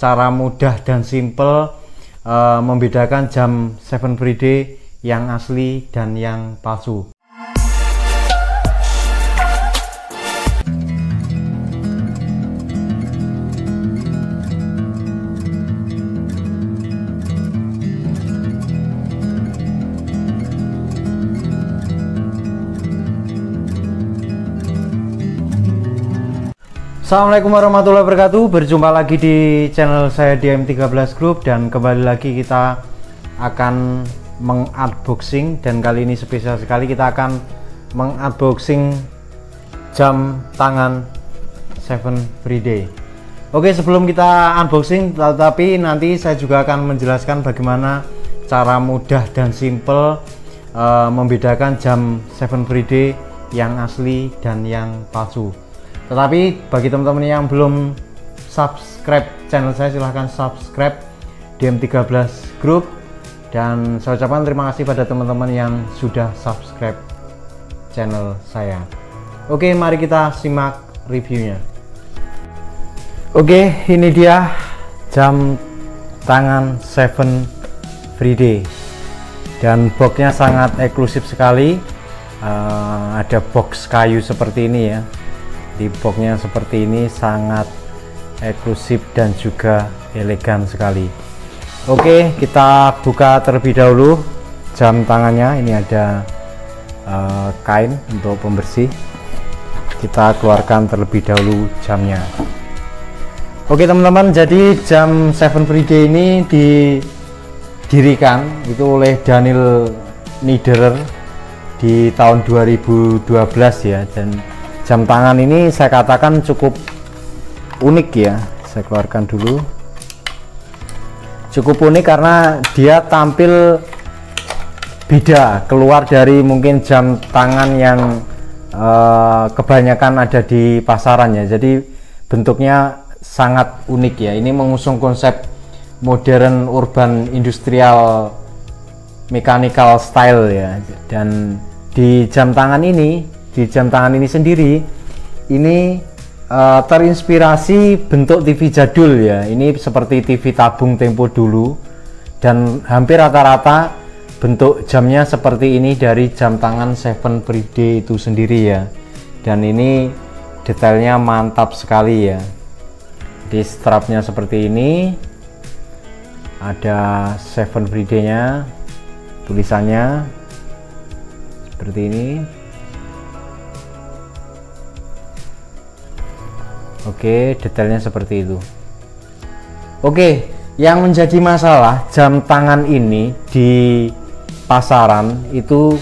cara mudah dan simple uh, membedakan jam 7 Friday yang asli dan yang palsu. Assalamualaikum warahmatullahi wabarakatuh. Berjumpa lagi di channel saya DM13 Group. Dan kembali lagi kita akan mengunboxing. Dan kali ini spesial sekali kita akan mengunboxing jam tangan 7 Friday Oke sebelum kita unboxing Tetapi nanti saya juga akan menjelaskan bagaimana cara mudah dan simple uh, Membedakan jam 7 Friday yang asli dan yang palsu tetapi bagi teman-teman yang belum subscribe channel saya silahkan subscribe DM13 Group. Dan saya ucapkan terima kasih pada teman-teman yang sudah subscribe channel saya. Oke mari kita simak reviewnya. Oke ini dia jam tangan 7 Friday dan boxnya sangat eksklusif sekali. Uh, ada box kayu seperti ini ya di boxnya seperti ini sangat eksklusif dan juga elegan sekali. Oke kita buka terlebih dahulu jam tangannya. Ini ada uh, kain untuk pembersih. Kita keluarkan terlebih dahulu jamnya. Oke teman-teman jadi jam 7 Friday ini didirikan itu oleh Daniel Niederer di tahun 2012 ya dan jam tangan ini saya katakan cukup unik ya. Saya keluarkan dulu. Cukup unik karena dia tampil beda keluar dari mungkin jam tangan yang uh, kebanyakan ada di pasaran ya. Jadi bentuknya sangat unik ya. Ini mengusung konsep modern urban industrial mechanical style ya. Dan di jam tangan ini di jam tangan ini sendiri ini uh, terinspirasi bentuk TV jadul ya. Ini seperti TV tabung tempo dulu dan hampir rata-rata bentuk jamnya seperti ini dari jam tangan Seven Friday itu sendiri ya. Dan ini detailnya mantap sekali ya. Di strapnya seperti ini ada Seven Friday nya tulisannya seperti ini Oke, detailnya seperti itu. Oke, yang menjadi masalah jam tangan ini di pasaran itu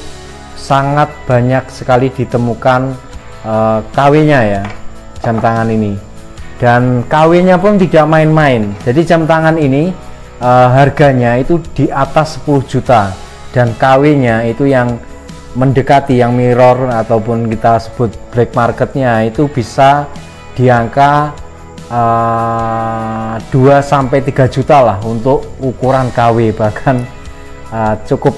sangat banyak sekali ditemukan uh, eh, KW-nya ya jam tangan ini. Dan KW-nya pun tidak main-main. Jadi jam tangan ini uh, harganya itu di atas 10 juta. Dan KW-nya itu yang mendekati yang mirror ataupun kita sebut black marketnya itu bisa di angka uh, 2 sampai 3 juta lah untuk ukuran KW bahkan uh, cukup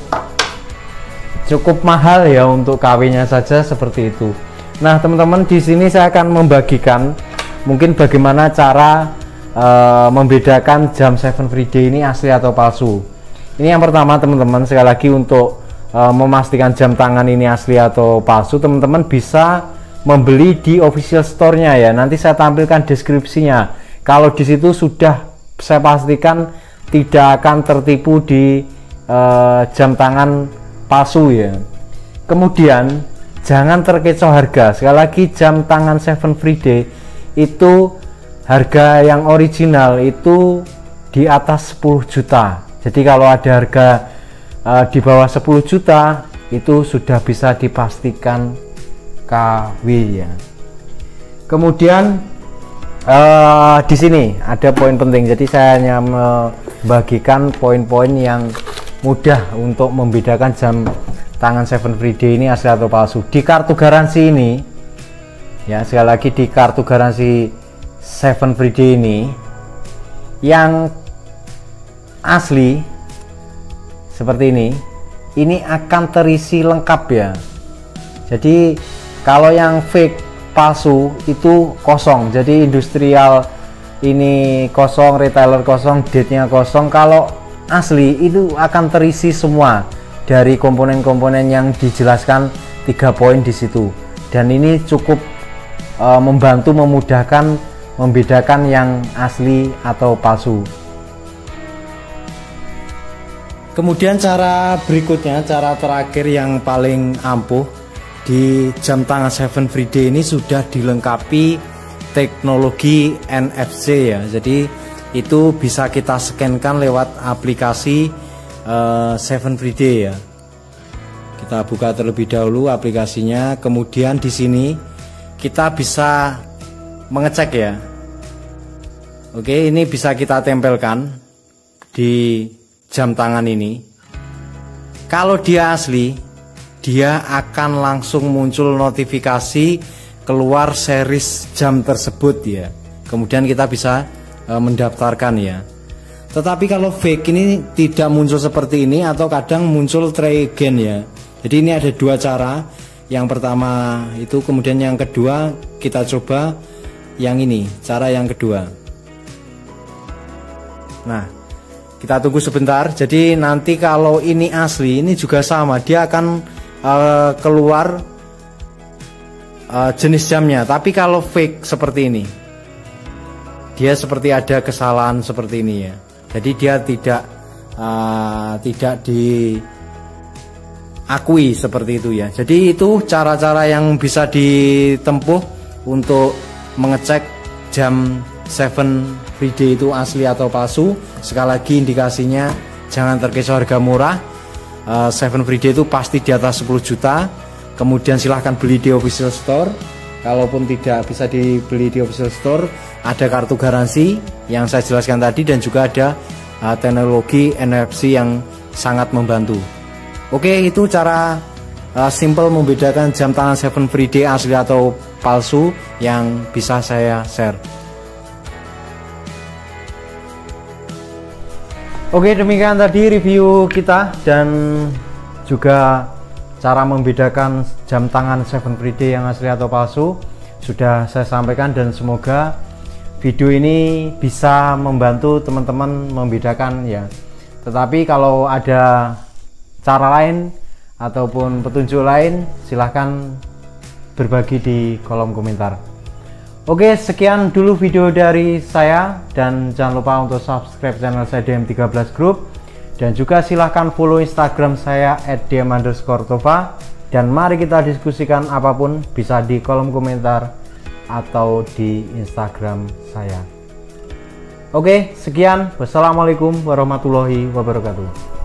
cukup mahal ya untuk KW-nya saja seperti itu. Nah, teman-teman di sini saya akan membagikan mungkin bagaimana cara uh, membedakan jam 7 Friday ini asli atau palsu. Ini yang pertama teman-teman sekali lagi untuk uh, memastikan jam tangan ini asli atau palsu, teman-teman bisa membeli di official store-nya ya. Nanti saya tampilkan deskripsinya. Kalau di situ sudah saya pastikan tidak akan tertipu di uh, jam tangan palsu ya. Kemudian jangan terkecoh harga. Sekali lagi jam tangan Seven Friday itu harga yang original itu di atas 10 juta. Jadi kalau ada harga uh, di bawah 10 juta itu sudah bisa dipastikan KW ya. Kemudian uh, di sini ada poin penting. Jadi saya hanya membagikan poin-poin yang mudah untuk membedakan jam tangan Seven Friday ini asli atau palsu. Di kartu garansi ini ya sekali lagi di kartu garansi Seven Friday ini yang asli seperti ini ini akan terisi lengkap ya jadi kalau yang fake palsu itu kosong. Jadi industrial ini kosong retailer kosong date-nya kosong. Kalau asli itu akan terisi semua dari komponen-komponen yang dijelaskan tiga poin di situ. Dan ini cukup e, membantu memudahkan membedakan yang asli atau palsu. Kemudian cara berikutnya cara terakhir yang paling ampuh di jam tangan Seven Friday ini sudah dilengkapi teknologi NFC ya. Jadi itu bisa kita scankan lewat aplikasi uh, Seven Friday ya. Kita buka terlebih dahulu aplikasinya. Kemudian di sini kita bisa mengecek ya. Oke, ini bisa kita tempelkan di jam tangan ini. Kalau dia asli, dia akan langsung muncul notifikasi keluar series jam tersebut ya. Kemudian kita bisa e, mendaftarkan ya. Tetapi kalau fake ini tidak muncul seperti ini atau kadang muncul try again ya. Jadi ini ada dua cara. Yang pertama itu kemudian yang kedua kita coba yang ini, cara yang kedua. Nah, kita tunggu sebentar. Jadi nanti kalau ini asli, ini juga sama. Dia akan uh, keluar uh, jenis jamnya. Tapi kalau fake seperti ini, dia seperti ada kesalahan seperti ini ya. Jadi dia tidak uh, tidak diakui seperti itu ya. Jadi itu cara-cara yang bisa ditempuh untuk mengecek jam 7 Friday itu asli atau palsu sekali lagi indikasinya jangan terkecoh harga murah uh, Seven Friday itu pasti di atas 10 juta. Kemudian silahkan beli di official store. Kalaupun tidak bisa dibeli di official store ada kartu garansi yang saya jelaskan tadi dan juga ada uh, teknologi NFC yang sangat membantu. Oke itu cara uh, simple membedakan jam tangan Seven Friday asli atau palsu yang bisa saya share Oke demikian tadi review kita dan juga cara membedakan jam tangan Seven Friday yang asli atau palsu sudah saya sampaikan dan semoga video ini bisa membantu teman-teman membedakan ya. Tetapi kalau ada cara lain ataupun petunjuk lain silahkan berbagi di kolom komentar Oke, sekian dulu video dari saya dan jangan lupa untuk subscribe channel saya DM13 Group dan juga silahkan follow Instagram saya @dm_tova dan mari kita diskusikan apa pun bisa di kolom komentar atau di Instagram saya. Oke, sekian. Wassalamualaikum warahmatullahi wabarakatuh.